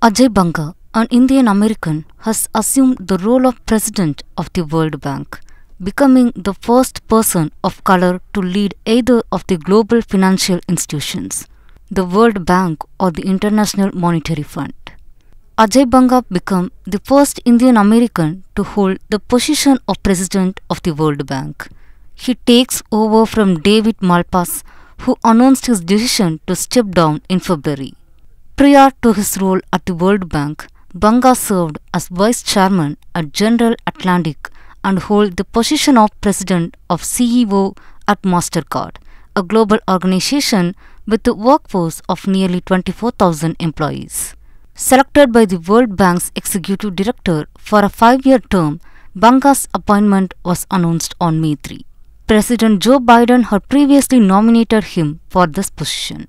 Ajay Banga, an Indian American, has assumed the role of president of the World Bank, becoming the first person of color to lead either of the global financial institutions, the World Bank or the International Monetary Fund. Ajay Banga became the first Indian American to hold the position of president of the World Bank. He takes over from David Malpass, who announced his decision to step down in February. Prior to his role at the World Bank, Banga served as vice chairman at General Atlantic and hold the position of president of CEO at Mastercard, a global organization with a workforce of nearly 24,000 employees. Selected by the World Bank's executive director for a five-year term, Banga's appointment was announced on May 3. President Joe Biden had previously nominated him for this position.